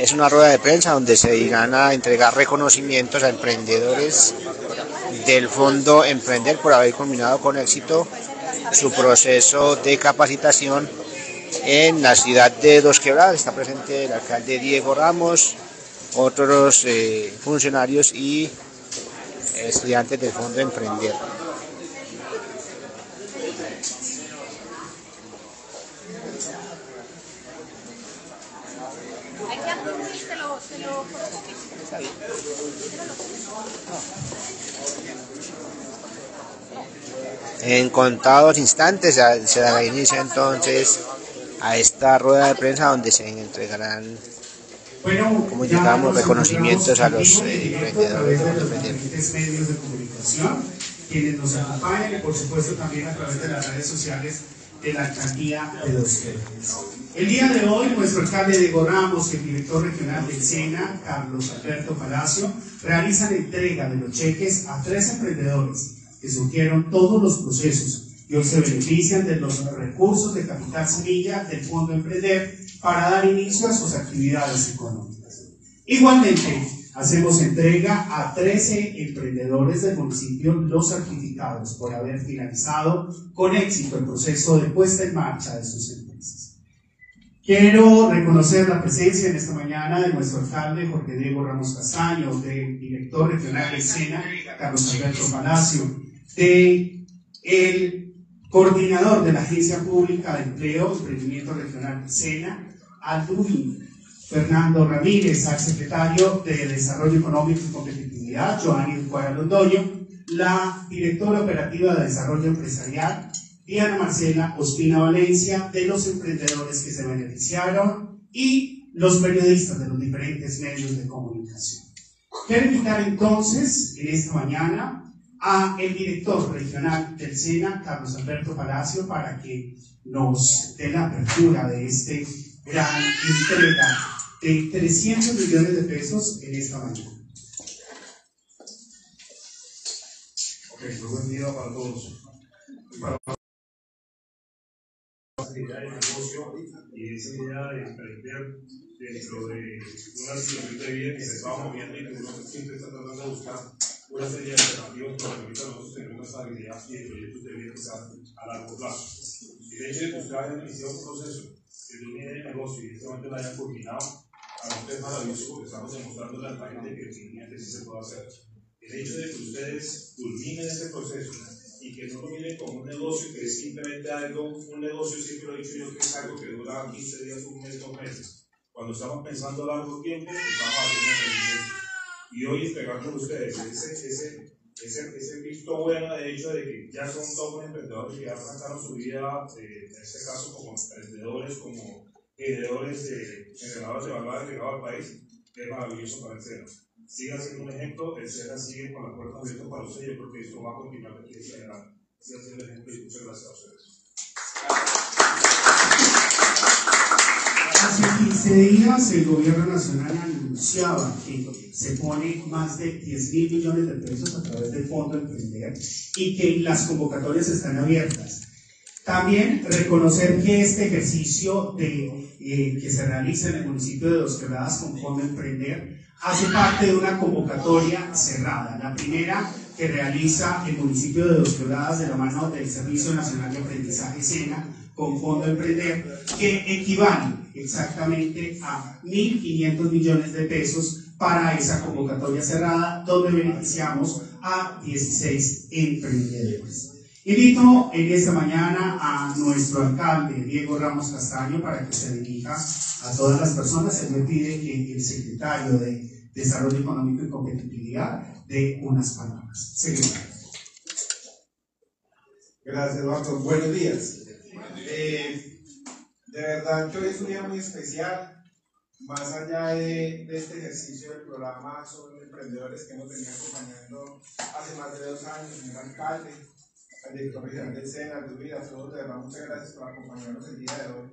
Es una rueda de prensa donde se irán a entregar reconocimientos a emprendedores del Fondo Emprender por haber combinado con éxito su proceso de capacitación en la ciudad de Dos Quebradas. Está presente el alcalde Diego Ramos, otros eh, funcionarios y estudiantes del Fondo Emprender. En contados instantes se dará inicio entonces a esta rueda de prensa donde se entregarán, como indicamos, reconocimientos a los eh, de medios de comunicación, quienes nos acompañan y por supuesto también a través de las redes sociales de la alcaldía de Los Ángeles. El día de hoy, nuestro alcalde Diego Ramos y el director regional del SENA, Carlos Alberto Palacio, realizan entrega de los cheques a tres emprendedores que surgieron todos los procesos y hoy se benefician de los recursos de capital semilla del Fondo Emprender para dar inicio a sus actividades económicas. Igualmente, hacemos entrega a 13 emprendedores del municipio los certificados por haber finalizado con éxito el proceso de puesta en marcha de sus empresas. Quiero reconocer la presencia en esta mañana de nuestro alcalde Jorge Diego Ramos Castaño, del director regional de SENA, Carlos Alberto Palacio, de coordinador de la Agencia Pública de Empleo, Emprendimiento Regional SENA, Alduin Fernando Ramírez, al secretario de Desarrollo Económico y Competitividad, Joanny Cuadra Londoño, la directora operativa de Desarrollo Empresarial, Diana Marcela Ospina Valencia, de los emprendedores que se beneficiaron y los periodistas de los diferentes medios de comunicación. Quiero invitar entonces en esta mañana a el director regional del SENA, Carlos Alberto Palacio, para que nos dé la apertura de este gran entrega de 300 millones de pesos en esta mañana. Ok, muy buen día para todos. Para idea de negocio y esa idea de emprender dentro de una situación de vida que se estaba moviendo y que uno siempre está tratando de buscar una serie de alternativas que permitan a nosotros tener una estabilidad y proyectos de vida que sean a largo plazo. De hecho, de que ustedes hayan iniciado un proceso de línea de negocio y este lo hayan culminado, a nosotros es maravilloso porque estamos demostrando al país de que definitivamente sí se puede hacer. El hecho de que ustedes culminen ese proceso y que no miren como un negocio que es simplemente algo, un negocio, siempre lo he dicho yo, que es algo que dura 15 días, un mes, dos meses. Cuando estamos pensando a largo tiempo, estamos haciendo emprendimiento. Y hoy con ustedes ese, ese, ese, ese visto bueno de hecho de que ya son todos emprendedores que ya arrancaron su vida, eh, en este caso como emprendedores, como generadores de, generadores de valor agregado al país, es maravilloso para el SENA. Siga siendo un ejemplo, el SENA sigue con la puerta abierta para ustedes, yo creo que esto va a continuar aquí en adelante. Siga siendo el ejemplo y muchas gracias a ustedes. Hace 15 días el gobierno nacional anunciaba que se pone más de 10 mil millones de pesos a través del Fondo Emprender y que las convocatorias están abiertas. También reconocer que este ejercicio de, eh, que se realiza en el municipio de Dos Quebradas con Fondo Emprender hace parte de una convocatoria cerrada. La primera que realiza el municipio de Dos Quebradas de la mano del Servicio Nacional de Aprendizaje SENA con Fondo Emprender, que equivale exactamente a 1.500 millones de pesos para esa convocatoria cerrada, donde beneficiamos a 16 emprendedores. Invito en esta mañana a nuestro alcalde Diego Ramos Castaño para que se dirija a todas las personas. Él me pide que el secretario de Desarrollo Económico y Competitividad dé unas palabras. Secretario. Gracias, Eduardo. Buenos días. Eh, de verdad que hoy es un día muy especial. Más allá de, este ejercicio del programa sobre emprendedores que nos venía acompañando hace más de dos años, señor alcalde, regional del SENA, Luis Vida, a todos, de verdad, muchas gracias por acompañarnos el día de hoy.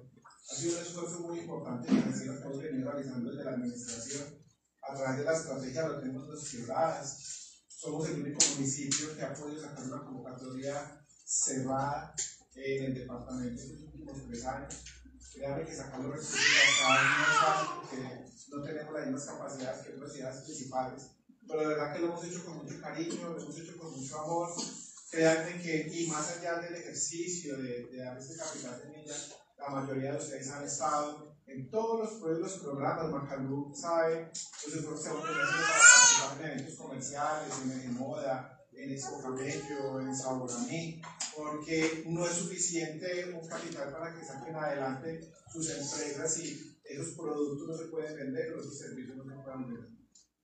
Ha sido un esfuerzo muy importante que nosotros hemos venido realizando desde la administración a través de la estrategia los temas de ciudades. Somos el único municipio que ha podido sacar una convocatoria cerrada en el departamento en los últimos tres años. Créanme que sacar los recursos cada vez es fácil porque no tenemos las mismas capacidades que otras ciudades principales. Pero de verdad que lo hemos hecho con mucho cariño, lo hemos hecho con mucho amor. Créanme que, y más allá del ejercicio de, de dar este capital semilla, la mayoría de ustedes han estado en todos los pueblos, programas, Macalú sabe esfuerzos que hemos tenido para participar en eventos comerciales, en, en moda, en Expo Cabello, en Saboramí, porque no es suficiente un capital para que saquen adelante sus empresas y esos productos no se pueden vender o esos servicios no se pueden vender.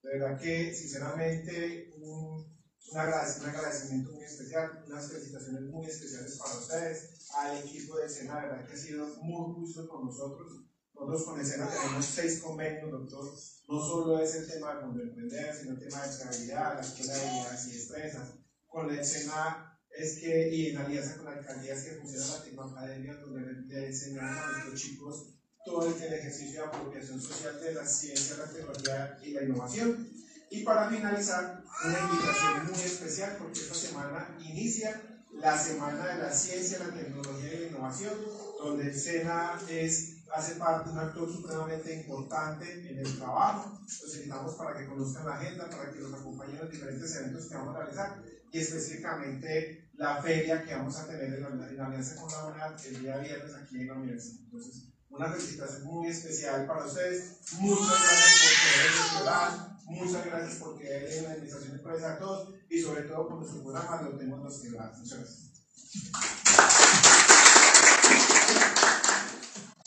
De verdad que, sinceramente, un, un agradecimiento muy especial, unas felicitaciones muy especiales para ustedes, al equipo de Sena, de verdad que ha sido muy justo con nosotros. Nosotros con Escena tenemos seis convenios, doctor. No solo es el tema de emprender, sino el tema de estabilidad, la escuela de habilidades y destrezas. Con la escena es que, y en alianza con la alcaldía, es que funciona la Tecnoacademia, donde le enseñamos a nuestros chicos todo el ejercicio de apropiación social de la ciencia, la tecnología y la innovación. Y para finalizar, una invitación muy especial, porque esta semana inicia la Semana de la Ciencia, la Tecnología y la Innovación, donde el SENA es, hace parte, un actor supremamente importante en el trabajo. Los invitamos para que conozcan la agenda, para que los acompañen en los diferentes eventos que vamos a realizar y específicamente la feria que vamos a tener en, la, en alianza con la el día viernes aquí en la universidad. Entonces, una felicitación muy especial para ustedes. Muchas gracias por querer explorar, muchas gracias por querer en la administración de a todos y sobre todo por nuestro programa lo tenemos los quebrados. Muchas gracias.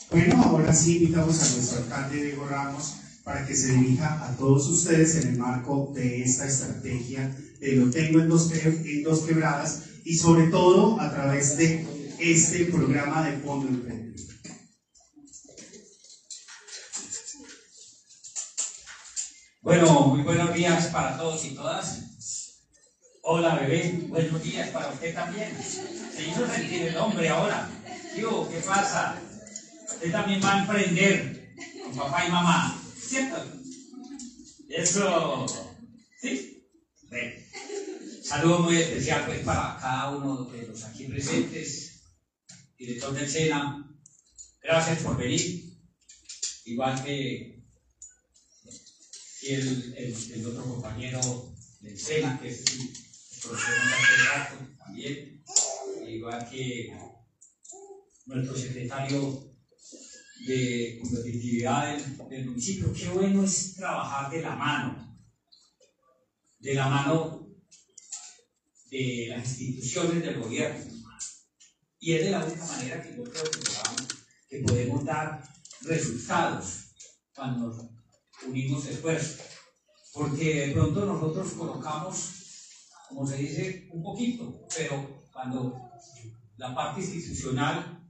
Bueno, ahora sí invitamos a nuestro alcalde Diego Ramos para que se dirija a todos ustedes en el marco de esta estrategia de lo tengo en dos, en dos quebradas y sobre todo a través de este programa de Fondo Emprendedor. Bueno, muy buenos días para todos y todas. Hola, bebé. Buenos días para usted también. Se hizo sentir el hombre ahora. ¿qué pasa? Usted también va a emprender con papá y mamá, ¿cierto? Eso. ¿Sí? Bueno. Saludo muy especial pues para cada uno de los aquí presentes, director del SENA. Gracias por venir. Igual que el, otro compañero del SENA, que es el profesor rato también, igual que nuestro secretario de competitividad del, municipio. Qué bueno es trabajar de la mano, de la mano de las instituciones del gobierno. Y es de la única manera que yo creo que podemos dar resultados cuando unimos esfuerzos. Porque de pronto nosotros colocamos, como se dice, un poquito, pero cuando la parte institucional,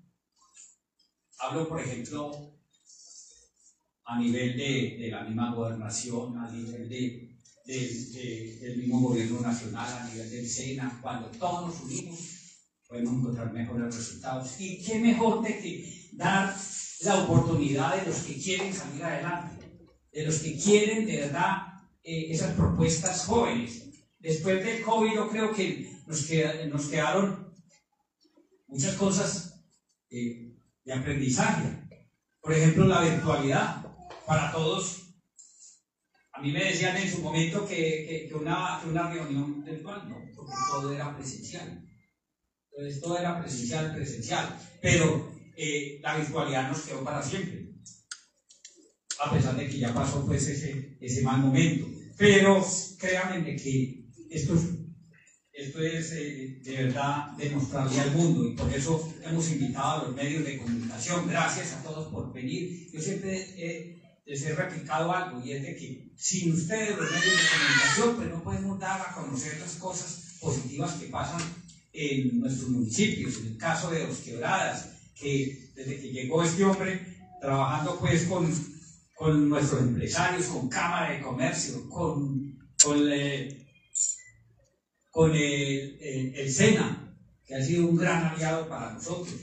hablo por ejemplo a nivel de, de la misma gobernación, a nivel de, de, del mismo gobierno nacional, a nivel del SENA, cuando todos nos unimos, podemos encontrar mejores resultados. Y qué mejor de que dar la oportunidad de los que quieren salir adelante de los que quieren de verdad eh, esas propuestas jóvenes. Después del COVID yo creo que nos, nos quedaron muchas cosas de aprendizaje. Por ejemplo, la virtualidad. Para todos, a mí me decían en su momento que, que, una, que una reunión virtual, no, porque todo era presencial. Entonces todo era presencial, presencial. Pero eh, la virtualidad nos quedó para siempre a pesar de que ya pasó pues ese, ese mal momento. Pero créanme que esto es, esto es eh, de verdad demostrarle al mundo y por eso hemos invitado a los medios de comunicación. Gracias a todos por venir. Yo siempre les he replicado algo y es de que sin ustedes los medios de comunicación pues no podemos dar a conocer las cosas positivas que pasan en nuestros municipios. En el caso de Dos Quebradas, que desde que llegó este hombre trabajando pues con con nuestros empresarios, con Cámara de Comercio, con, con, eh, con el, el, SENA, que ha sido un gran aliado para nosotros.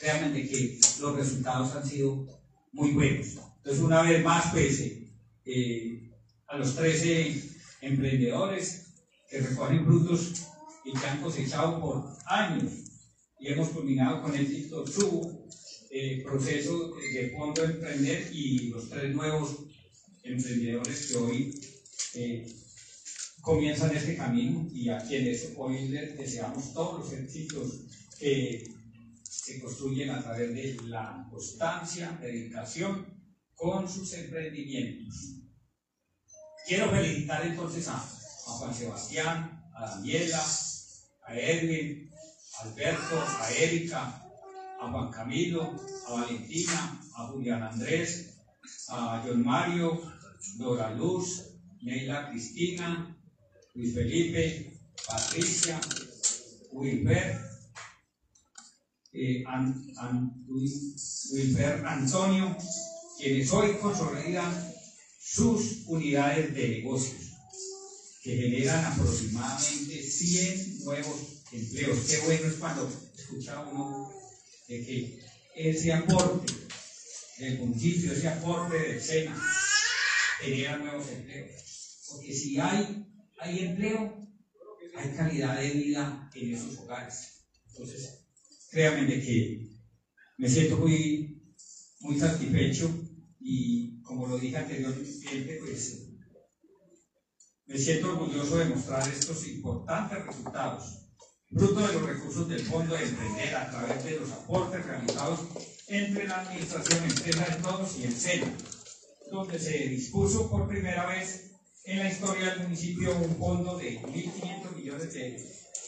Créanme que los resultados han sido muy buenos. Entonces, una vez más, pues, eh, eh a los 13 emprendedores que recogen frutos y que han cosechado por años y hemos culminado con éxito su eh, proceso de Fondo Emprender y los tres nuevos emprendedores que hoy eh, comienzan este camino y a quienes hoy les deseamos todos los éxitos que se construyen a través de la constancia, dedicación con sus emprendimientos. Quiero felicitar entonces a, Juan Sebastián, a Daniela, a Edwin, a Alberto, a Erika, a Juan Camilo, a Valentina, a Julián Andrés, a John Mario, Dora Luz, Neila Cristina, Luis Felipe, Patricia, Wilber, eh, Wilber Antonio, quienes hoy consolidan sus unidades de negocios, que generan aproximadamente 100 nuevos empleos. Qué bueno es cuando escucha uno de que ese aporte del municipio, ese aporte del SENA, genera nuevos empleos. Porque si hay, hay empleo, hay calidad de vida en esos hogares. Entonces, créanme de que me siento muy, muy satisfecho y como lo dije anteriormente, pues me siento orgulloso de mostrar estos importantes resultados, fruto de los recursos del Fondo de Emprender a través de los aportes realizados entre la Administración Empresa de Todos y el SENA, donde se dispuso por primera vez en la historia del municipio un fondo de 1.500 millones de euros,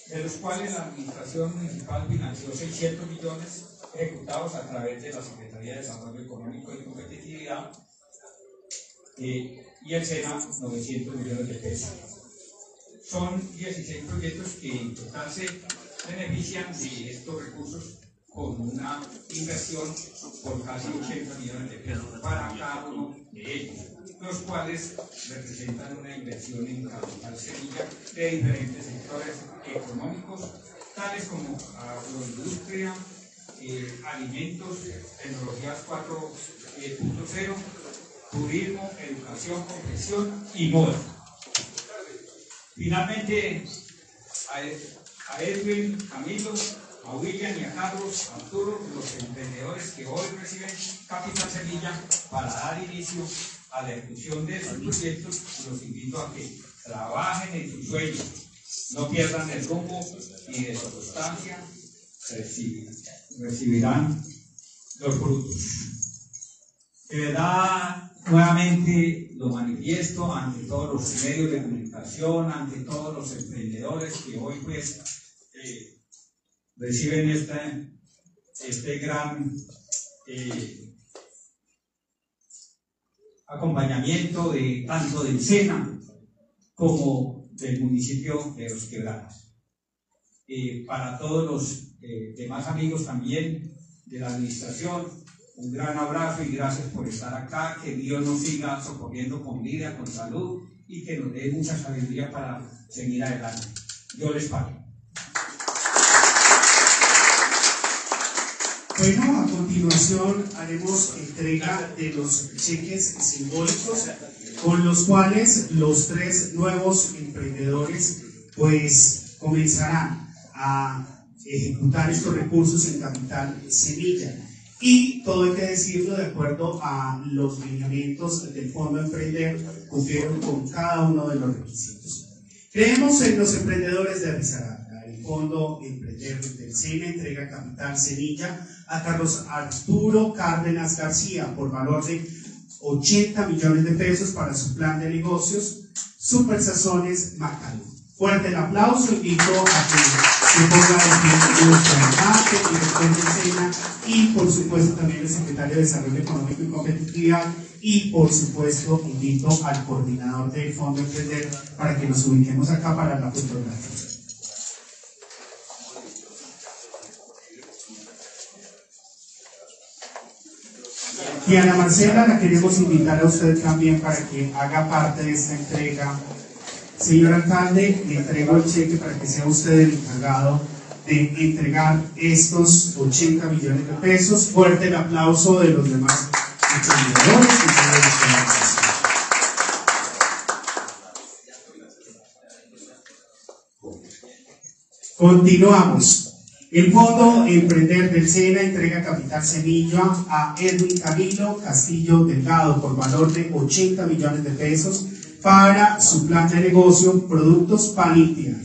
de los cuales la Administración Municipal financió 600 millones ejecutados a través de la Secretaría de Desarrollo Económico y Competitividad eh, y el SENA 900 millones de pesos. Son 16 proyectos que en total se benefician de estos recursos con una inversión por casi 80 millones de pesos para cada uno de ellos, los cuales representan una inversión en capital semilla de diferentes sectores económicos, tales como agroindustria, eh, alimentos, tecnologías 4.0, turismo, educación, confección y moda. Finalmente, a, a Edwin, Camilo, a William y a Carlos, a Arturo, los emprendedores que hoy reciben Capital Semilla para dar inicio a la ejecución de sus proyectos, los invito a que trabajen en sus sueños, no pierdan el rumbo y de su constancia recibi- recibirán los frutos. Nuevamente lo manifiesto ante todos los medios de comunicación, ante todos los emprendedores que hoy pues eh, reciben este, este gran eh, acompañamiento de tanto del SENA como del municipio de Los Quebradas. Eh, para todos los eh, demás amigos también de la administración, un gran abrazo y gracias por estar acá. Que Dios nos siga socorriendo con vida, con salud y que nos dé mucha sabiduría para seguir adelante. Yo les pago. Bueno, a continuación haremos entrega de los cheques simbólicos con los cuales los tres nuevos emprendedores pues comenzarán a ejecutar estos recursos en capital semilla. Y todo hay que decirlo de acuerdo a los lineamientos del Fondo Emprender, cumplieron con cada uno de los requisitos. Creemos en los emprendedores de Risaralda. El Fondo Emprender del SENA entrega capital semilla a Carlos Arturo Cárdenas García por valor de 80 millones de pesos para su plan de negocios Super Sazones Macalo. Fuerte el aplauso, invito a que se ponga de pie nuestro alcalde, director de SENA y por supuesto también el secretario de Desarrollo Económico y Competitividad y por supuesto invito al coordinador del Fondo Emprender para que nos ubiquemos acá para la fotografía. Y Ana Marcela la queremos invitar a usted también para que haga parte de esta entrega. Señor alcalde, entrego el cheque para que sea usted el encargado de entregar estos 80 millones de pesos. Fuerte el aplauso de los demás y. Continuamos. El Fondo Emprender del SENA entrega capital semilla a Edwin Camilo Castillo Delgado por valor de 80 millones de pesos para su plan de negocio Productos Palitia.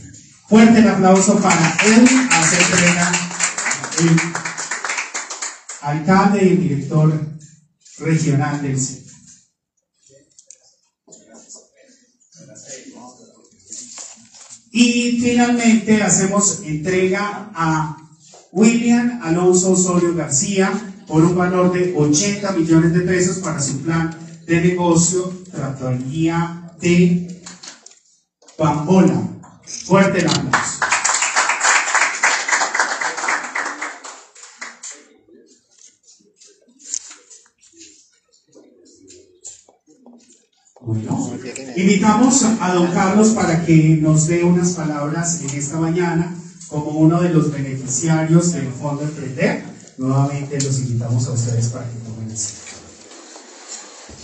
Fuerte el aplauso para Edwin, hace el alcalde y director regional del SENA. Y finalmente hacemos entrega a William Alonso Osorio García por un valor de 80 millones de pesos para su plan de negocio Trattoria de Bambola. Fuerte el aplauso. Bueno, invitamos a don Carlos para que nos dé unas palabras en esta mañana como uno de los beneficiarios del Fondo Emprender. Nuevamente los invitamos a ustedes para que tomen el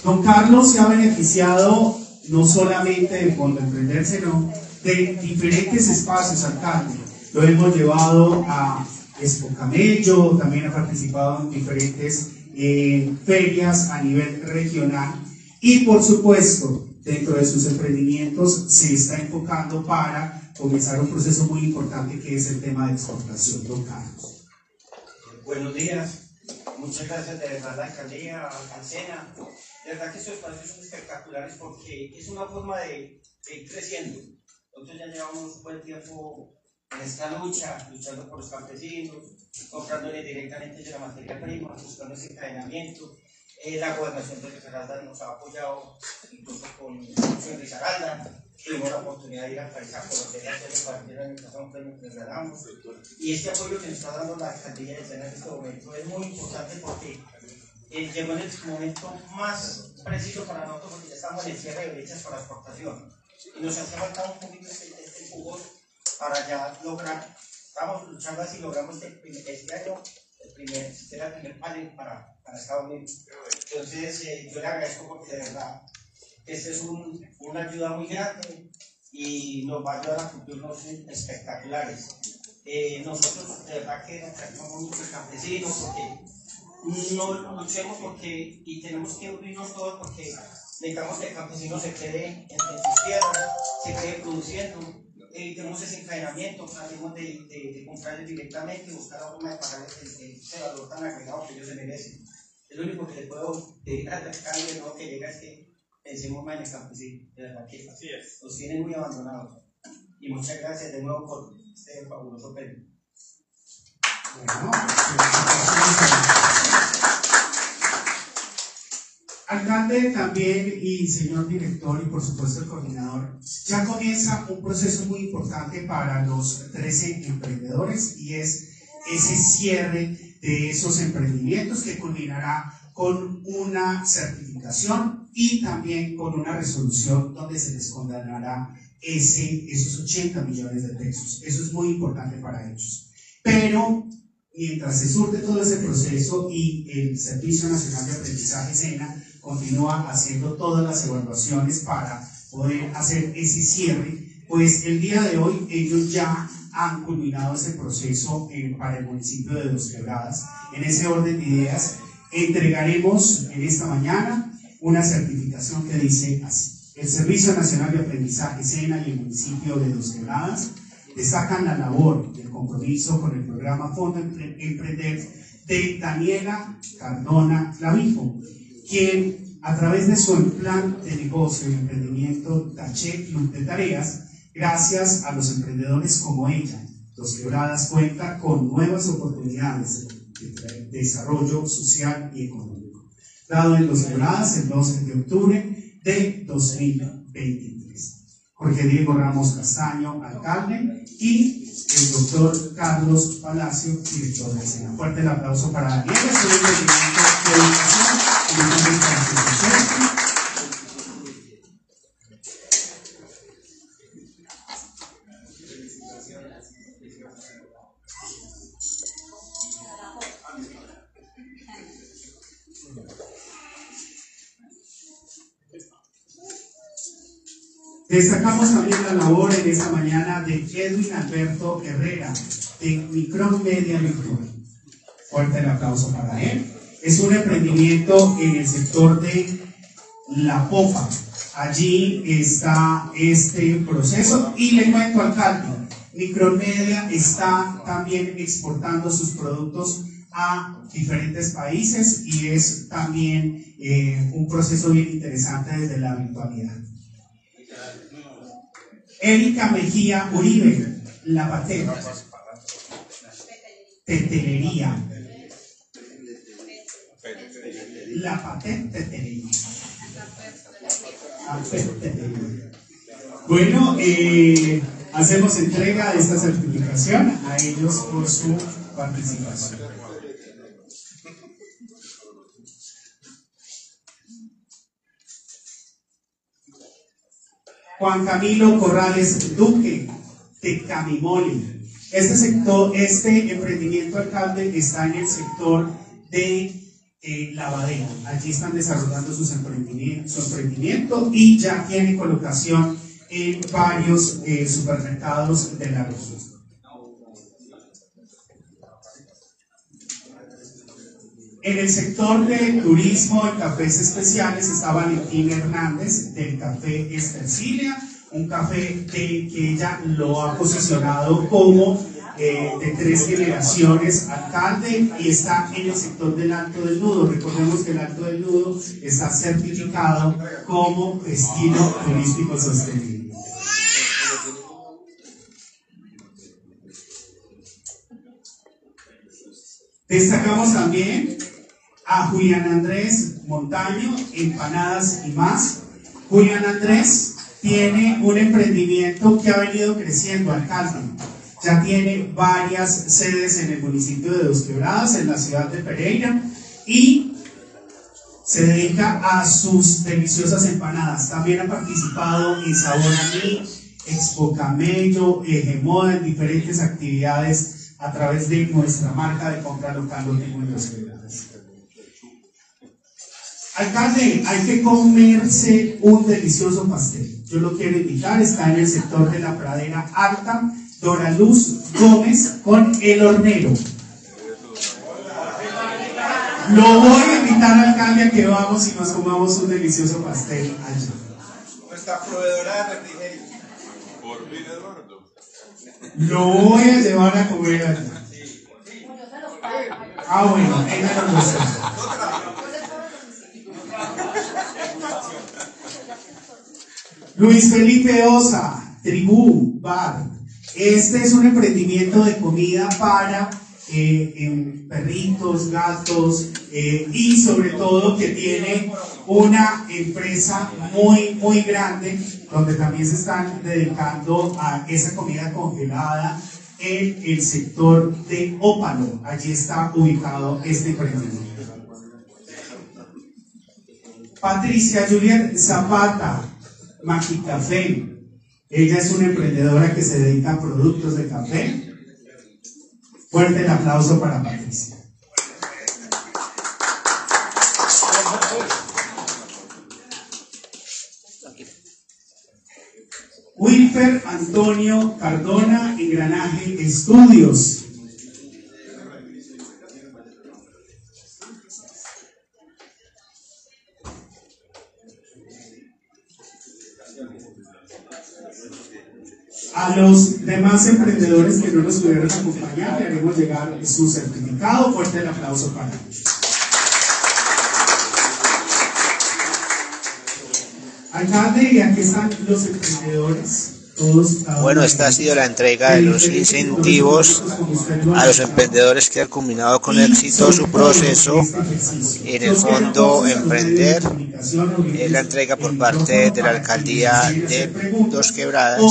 Don Carlos se ha beneficiado no solamente del Fondo Emprender, sino de diferentes espacios, alcalde. Lo hemos llevado a Expo Camello, también ha participado en diferentes eh, ferias a nivel regional y por supuesto, dentro de sus emprendimientos se está enfocando para comenzar un proceso muy importante que es el tema de exportación, don Carlos. Buenos días, muchas gracias de la alcaldía, a Alcalcena. De verdad que estos espacios son espectaculares porque es una forma de, de ir creciendo. Nosotros ya llevamos un buen tiempo en esta lucha, luchando por los campesinos, comprándole directamente de la materia prima, buscando ese encadenamiento. Eh, la gobernación de Risaralda nos ha apoyado incluso con de Risaralda. Tuvimos la oportunidad de ir al país a conocer en el un premio que regalamos. Y este apoyo que nos está dando la alcaldía de Sena en este momento es muy importante porque eh, llegó en el momento más preciso para nosotros porque ya estamos en el cierre de brechas para exportación. Y nos hace falta un poquito este, este empujón para ya lograr, estamos luchando así, logramos este, este año el primer, será el primer panel para, para Estados Unidos. Entonces, eh, yo le agradezco porque de verdad, este es un, una ayuda muy grande y nos va a ayudar a cumplirnos espectaculares. Eh, nosotros, de verdad, que nos muchos campesinos porque no luchemos porque, y tenemos que unirnos todos porque necesitamos que el campesino se quede en, sus tierras, se quede produciendo evitemos ese encadenamiento, tratemos de, de, de comprarles directamente y buscar la forma de pagarles el, ese valor tan agregado que ellos se merecen. Es lo único que le puedo pedir al alcalde ¿no? que llega es que pensemos más en el campesino, de verdad que Así es. los tienen muy abandonados. Y muchas gracias de nuevo por este fabuloso premio. Bueno, Alcalde también y señor director y por supuesto el coordinador, ya comienza un proceso muy importante para los 13 emprendedores y es ese cierre de esos emprendimientos que culminará con una certificación y también con una resolución donde se les condenará ese, esos 80 millones de pesos. Eso es muy importante para ellos. Pero mientras se surte todo ese proceso y el Servicio Nacional de Aprendizaje SENA continúa haciendo todas las evaluaciones para poder hacer ese cierre, pues el día de hoy ellos ya han culminado ese proceso eh, para el municipio de Dos Quebradas. En ese orden de ideas, entregaremos en esta mañana una certificación que dice así. El Servicio Nacional de Aprendizaje SENA y el municipio de Dos Quebradas destacan la labor y el compromiso con el programa Fondo Emprender de Daniela Cardona Clavijo, quien a través de su plan de negocio y emprendimiento Taché Club de Tareas, gracias a los emprendedores como ella, Los Quebradas cuenta con nuevas oportunidades de desarrollo social y económico, dado en Los Quebradas el 12 de octubre de 2023. Jorge Diego Ramos Castaño, alcalde, y el doctor Carlos Palacio, director de escena. Fuerte el aplauso para Daniel, el de educación Destacamos también la labor en esta mañana de Edwin Alberto Herrera, de Micromedia Virtual. Fuerte el aplauso para él. Es un emprendimiento en el sector de la popa. Allí está este proceso y le cuento al alcalde, Micromedia está también exportando sus productos a diferentes países y es también eh, un proceso bien interesante desde la virtualidad. Erika Mejía Uribe, la patente. Tetelería. La patente tetelería. Bueno, eh, hacemos entrega de esta certificación a ellos por su participación. Juan Camilo Corrales Duque, de Camimoli. Este sector, este emprendimiento alcalde está en el sector de eh, lavadero. Allí están desarrollando sus su emprendimiento y ya tiene colocación en varios eh, supermercados de la región. En el sector de turismo y cafés especiales está Valentín Hernández del Café Estercilia, un café que, ella lo ha posicionado como eh, de tres generaciones alcalde y está en el sector del Alto del Nudo. Recordemos que el Alto del Nudo está certificado como destino turístico sostenible. Destacamos también a Julián Andrés Montaño, Empanadas y más. Julián Andrés tiene un emprendimiento que ha venido creciendo, alcalde. Ya tiene varias sedes en el municipio de Dos Quebradas, en la ciudad de Pereira, y se dedica a sus deliciosas empanadas. También ha participado en Sabor a mí, Expo Camello, Egemoda, en diferentes actividades a través de nuestra marca de compra local en Dos Quebradas. Alcalde, hay que comerse un delicioso pastel. Yo lo quiero invitar, está en el sector de la pradera alta, Dora Luz Gómez con el hornero. Lo voy a invitar, alcalde, a que vamos y nos comamos un delicioso pastel allí. Nuestra proveedora de refrigerio. Por fin, Eduardo. Lo voy a llevar a comer allí. Ah, bueno, ella lo Luis Felipe Osa, Tribú, Bar. Este es un emprendimiento de comida para eh, em, perritos, gatos eh, y sobre todo que tiene una empresa muy, muy grande donde también se están dedicando a esa comida congelada en el sector de Ópalo. Allí está ubicado este emprendimiento. Patricia Juliet Zapata, Café. Ella es una emprendedora que se dedica a productos de café. Fuerte el aplauso para Patricia. Wilfer Antonio Cardona, Engranaje Estudios. A los demás emprendedores que no nos pudieron acompañar, le haremos llegar su certificado. Fuerte el aplauso para ellos. Alcalde, y aquí están los emprendedores. Bueno, esta ha sido la entrega de los incentivos a los emprendedores que han combinado con éxito su proceso en el fondo Emprender. Es la entrega por parte de la alcaldía de Dos Quebradas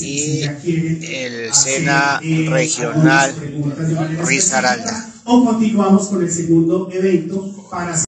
y el SENA regional Risaralda. O continuamos con el segundo evento para